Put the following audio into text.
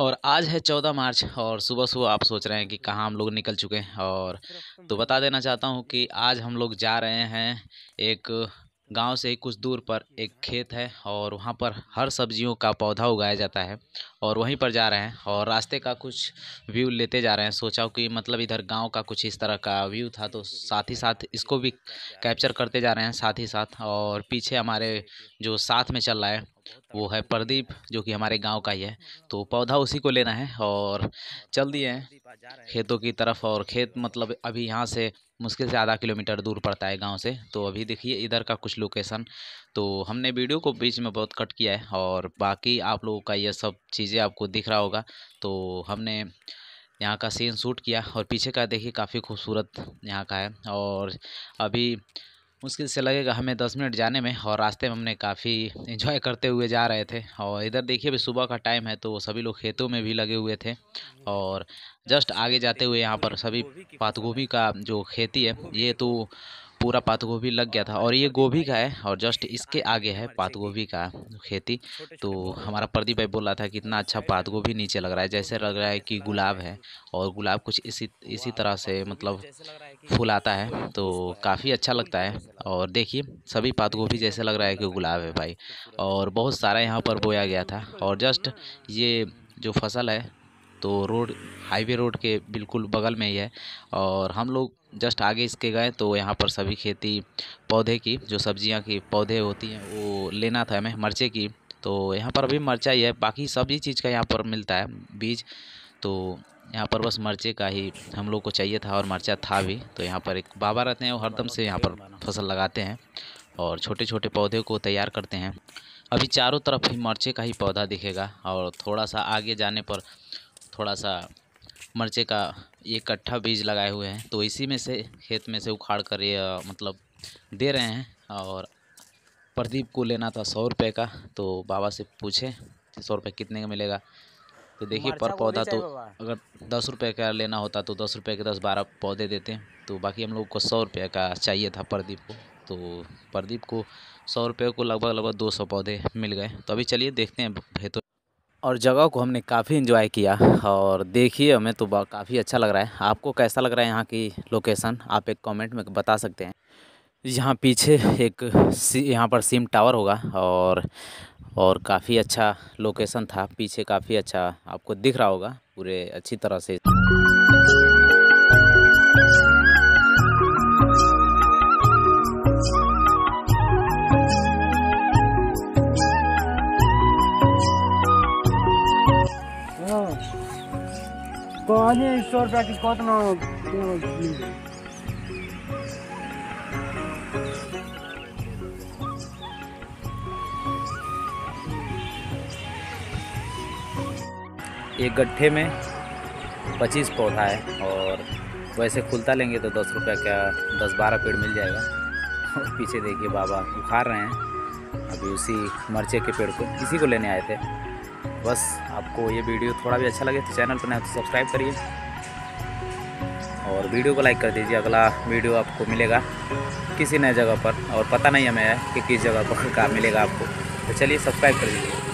और आज है चौदह मार्च और सुबह सुबह आप सोच रहे हैं कि कहाँ हम लोग निकल चुके हैं और तो बता देना चाहता हूँ कि आज हम लोग जा रहे हैं एक गाँव से कुछ दूर पर एक खेत है और वहाँ पर हर सब्जियों का पौधा उगाया जाता है और वहीं पर जा रहे हैं और रास्ते का कुछ व्यू लेते जा रहे हैं। सोचा कि मतलब इधर गाँव का कुछ इस तरह का व्यू था तो साथ ही साथ इसको भी कैप्चर करते जा रहे हैं साथ ही साथ और पीछे हमारे जो साथ में चल रहा है वो है प्रदीप, जो कि हमारे गाँव का ही है। तो पौधा उसी को लेना है और चल दिए हैं खेतों की तरफ़ और खेत मतलब अभी यहाँ से मुश्किल से आधा किलोमीटर दूर पड़ता है गाँव से। तो अभी देखिए इधर का कुछ लोकेशन तो हमने वीडियो को बीच में बहुत कट किया है और बाकी आप लोगों का ये सब चीज़ें आपको दिख रहा होगा। तो हमने यहाँ का सीन शूट किया और पीछे का देखिए काफ़ी खूबसूरत यहाँ का है। और अभी मुश्किल से लगेगा हमें दस मिनट जाने में और रास्ते में हमने काफ़ी इन्जॉय करते हुए जा रहे थे। और इधर देखिए, अभी सुबह का टाइम है तो सभी लोग खेतों में भी लगे हुए थे। और जस्ट आगे जाते हुए यहाँ पर सभी पात का जो खेती है, ये तो पूरा पात गोभी लग गया था और ये गोभी का है और जस्ट इसके आगे है पात गोभी का खेती। तो हमारा प्रदीप भाई बोल रहा था कि इतना अच्छा पात गोभी नीचे लग रहा है, जैसे लग रहा है कि गुलाब है और गुलाब कुछ इसी इसी तरह से मतलब फूल आता है तो काफ़ी अच्छा लगता है। और देखिए, सभी पात गोभी जैसे लग रहा है कि गुलाब है भाई। और बहुत सारा यहाँ पर बोया गया था और जस्ट ये जो फ़सल है तो रोड, हाईवे रोड के बिल्कुल बगल में ही है और हम लोग जस्ट आगे इसके गए तो यहाँ पर सभी खेती पौधे की, जो सब्ज़ियाँ की पौधे होती हैं, वो लेना था हमें मरचे की। तो यहाँ पर अभी मरचा ही है, बाकी सभी चीज़ का यहाँ पर मिलता है बीज। तो यहाँ पर बस मरचे का ही हम लोग को चाहिए था और मरचा था भी। तो यहाँ पर एक बाबा रहते हैं, वो हरदम से यहाँ पर फ़सल लगाते हैं और छोटे छोटे पौधे को तैयार करते हैं। अभी चारों तरफ़ ही मरचे का ही पौधा दिखेगा और थोड़ा सा आगे जाने पर थोड़ा सा मरचे का एक कट्ठा बीज लगाए हुए हैं। तो इसी में से खेत में से उखाड़ कर ये मतलब दे रहे हैं और प्रदीप को लेना था सौ रुपये का। तो बाबा से पूछे सौ रुपये कितने का मिलेगा? तो देखिए पर पौधा तो अगर दस रुपये का लेना होता तो दस रुपये के दस बारह पौधे देते। तो बाकी हम लोग को सौ रुपये का चाहिए था प्रदीप को। तो प्रदीप को सौ रुपये को लगभग लगभग दो सौ पौधे मिल गए। तो अभी चलिए देखते हैं तो और जगह को हमने काफ़ी इन्जॉय किया और देखिए, हमें तो काफ़ी अच्छा लग रहा है। आपको कैसा लग रहा है यहाँ की लोकेशन आप एक कमेंट में बता सकते हैं। यहाँ पीछे एक यहाँ पर सिम टावर होगा और और काफ़ी अच्छा लोकेशन था। पीछे काफ़ी अच्छा आपको दिख रहा होगा, पूरे अच्छी तरह से। सौ रुपया की कतना एक गड्ढे में पच्चीस पौधा है और वैसे खुलता लेंगे तो दस रुपये का दस बारह पेड़ मिल जाएगा। और पीछे देखिए बाबा उखाड़ रहे हैं। अभी उसी मरचे के पेड़ को इसी को लेने आए थे। बस आपको ये वीडियो थोड़ा भी अच्छा लगे तो चैनल पर नहीं तो सब्सक्राइब करिए। और वीडियो को लाइक कर दीजिए, अगला वीडियो आपको मिलेगा किसी नए जगह पर। और पता नहीं हमें है कि किस जगह पर कहाँ मिलेगा आपको। तो चलिए सब्सक्राइब कर दीजिए।